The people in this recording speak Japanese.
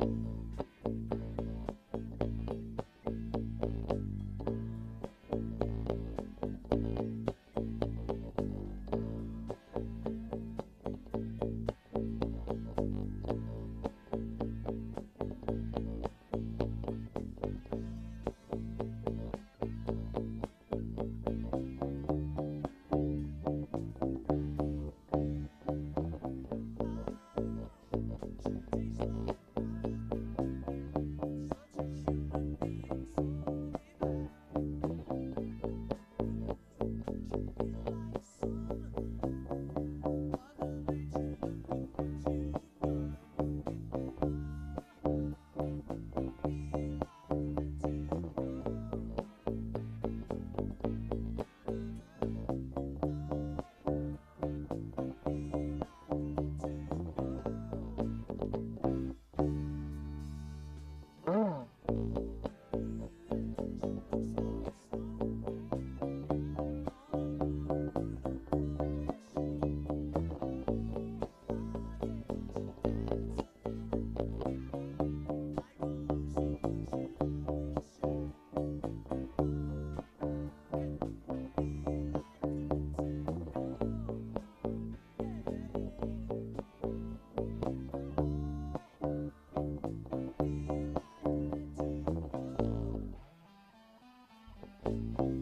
えっ? you